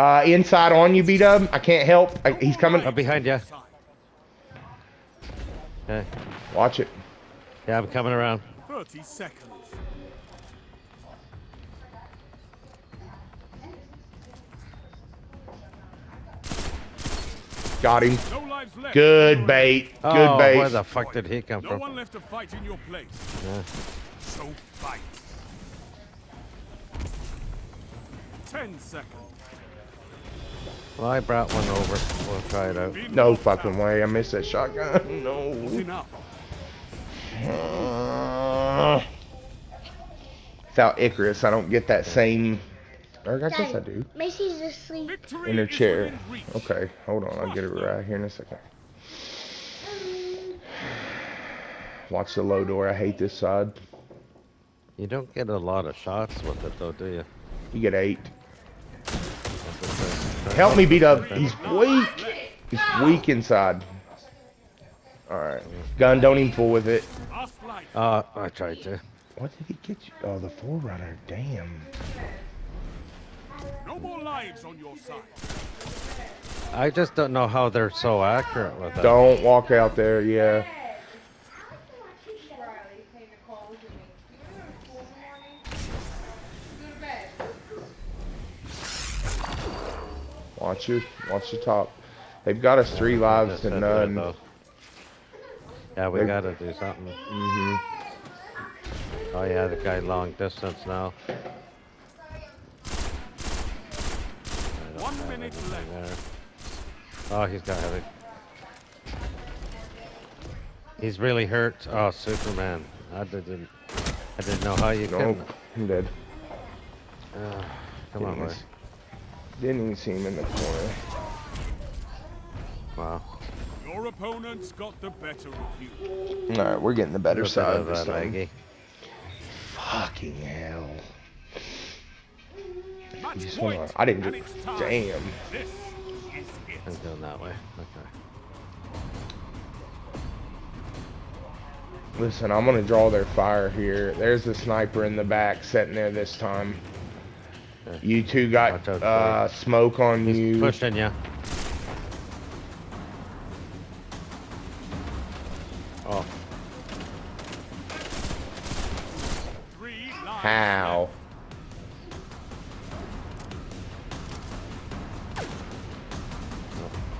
Uh, inside on you, B-Dub. I can't help. I, he's coming. Oh, behind you. Okay. Watch it. Yeah, I'm coming around. 30 seconds. Got him. No lives left. Good bait. Good oh, bait. where the fuck did he come No from? one left to fight in your place. Yeah. So fight. 10 seconds. Well, I brought one over. We'll try it out. No fucking way. I missed that shotgun. No. Enough. Uh, without Icarus, I don't get that same. Or I guess I do. Macy's asleep. In her chair. Okay, hold on. I'll get it right here in a second. Watch the low door. I hate this side. You don't get a lot of shots with it, though, do you? You get eight. That's what it is. Help me beat up. He's weak. He's weak inside. Alright. Gun, don't even fool with it. Uh, I tried to. What did he get you? Oh, the Forerunner. Damn. No more lives on your side. I just don't know how they're so accurate with it. Don't walk out there. Yeah. Watch your, watch the top. They've got us three lives to said that, none. Yeah, we They- gotta do something. hmm Oh yeah, the guy long distance now. One minute left. there. Oh, he's got heavy. He's really hurt. Oh, Superman. I didn't. I didn't know how you Nope. could. I'm dead. Uh, come on, Didn't boy. Even- Didn't even see him in the corner. Wow. Your opponents got the better of you. Alright, we're getting the better Look side of this that Fucking hell. Match point. wanna- I didn't and do- Damn. This is I'm going that way. Okay. Listen, I'm gonna draw their fire here. There's a sniper in the back sitting there this time. You two got out, uh, smoke on He's you. pushing you. Oh, How?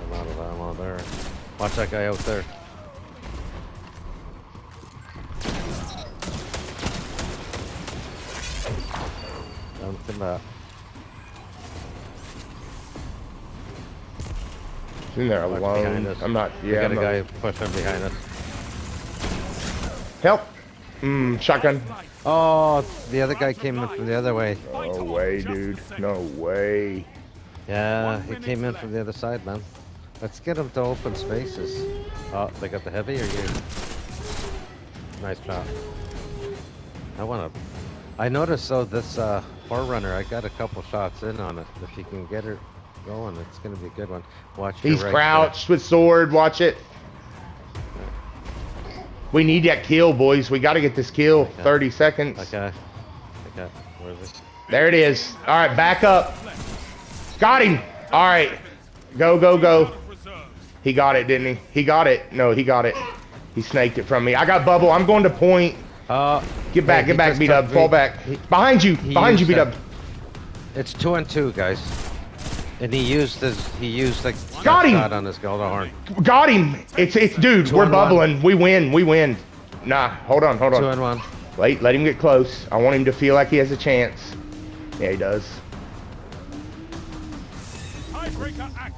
I'm out of there. Watch that guy out there. Don't come back. He's in there alone. I'm not. We Yeah. got I'm a not- guy pushing behind us. Help! Mm, shotgun. Oh, the other guy came in from the other way. No way, dude. No way. Yeah, he came in from the other side, man. Let's get him to open spaces. Oh, they got the heavy or you? Nice shot. I want to. I noticed though this uh, Forerunner. I got a couple shots in on it. If you can get her going, it's gonna be a good one. Watch. He's right crouched with sword. Watch it. We need that kill, boys. We got to get this kill. 30 seconds. there. Okay. Okay. Where is it? There it is. All right, back up. Got him. All right. Go, go, go. He got it, didn't he? He got it. No, he got it. He snaked it from me. I got bubble. I'm going to point. Uh, Get back, hey, get back, just beat up. Fall back. he- Behind you. Behind you, used beat up. It's two and two, guys. And he used his. He used like Got him! on his Gjallarhorn. Got him. It's, it's, dude, Two we're and one. bubbling. We win. We win. Nah, hold on, hold on. Two on. and one. Wait, let him get close. I want him to feel like he has a chance. Yeah, he does.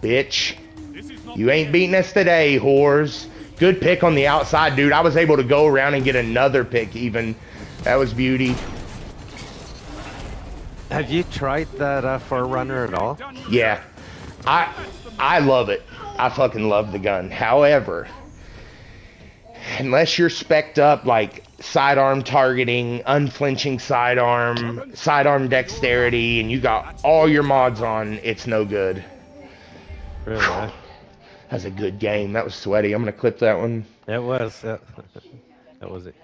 Bitch. This is not You ain't beating us today, whores. Good pick on the outside, dude. I was able to go around and get another pick even. That was beauty. Have you tried that uh, Forerunner at all? Yeah. I I love it. I fucking love the gun. However, unless you're specced up like sidearm targeting, unflinching sidearm, sidearm dexterity, and you got all your mods on, it's no good. Really? That's a good game. That was sweaty. I'm gonna clip that one. It was. That was it.